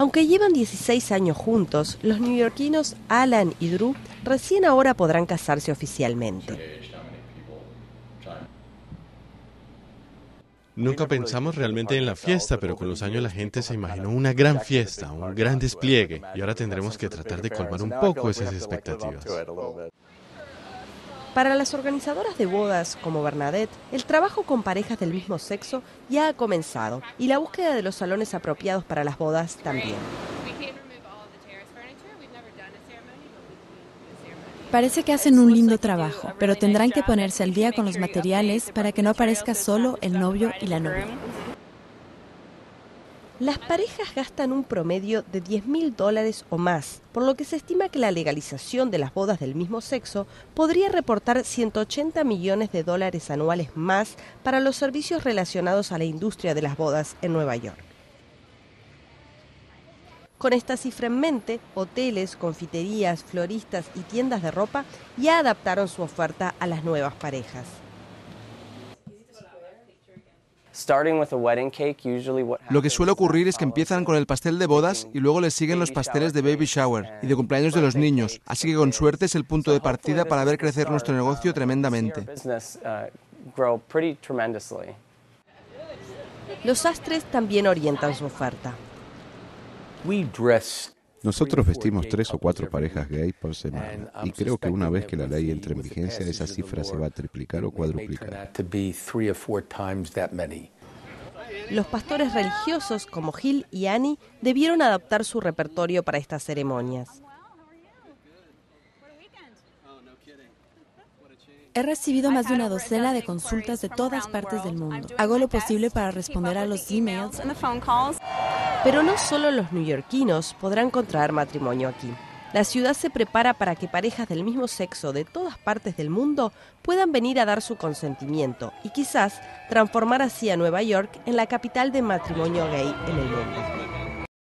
Aunque llevan 16 años juntos, los neoyorquinos Alan y Drew recién ahora podrán casarse oficialmente. Nunca pensamos realmente en la fiesta, pero con los años la gente se imaginó una gran fiesta, un gran despliegue, y ahora tendremos que tratar de colmar un poco esas expectativas. Para las organizadoras de bodas como Bernadette, el trabajo con parejas del mismo sexo ya ha comenzado y la búsqueda de los salones apropiados para las bodas también. Parece que hacen un lindo trabajo, pero tendrán que ponerse al día con los materiales para que no aparezca solo el novio y la novia. Las parejas gastan un promedio de 10 mil dólares o más, por lo que se estima que la legalización de las bodas del mismo sexo podría reportar 180 millones de dólares anuales más para los servicios relacionados a la industria de las bodas en Nueva York. Con esta cifra en mente, hoteles, confiterías, floristas y tiendas de ropa ya adaptaron su oferta a las nuevas parejas. Lo que suele ocurrir es que empiezan con el pastel de bodas y luego les siguen los pasteles de baby shower y de cumpleaños de los niños, así que con suerte es el punto de partida para ver crecer nuestro negocio tremendamente. Los sastres también orientan su oferta. Nosotros vestimos tres o cuatro parejas gay por semana y creo que una vez que la ley entre en vigencia esa cifra se va a triplicar o cuadruplicar. Los pastores religiosos como Gil y Annie debieron adaptar su repertorio para estas ceremonias. He recibido más de una docena de consultas de todas partes del mundo. Hago lo posible para responder a los emails. Pero no solo los neoyorquinos podrán contraer matrimonio aquí. La ciudad se prepara para que parejas del mismo sexo de todas partes del mundo puedan venir a dar su consentimiento y quizás transformar así a Nueva York en la capital de matrimonio gay en el mundo.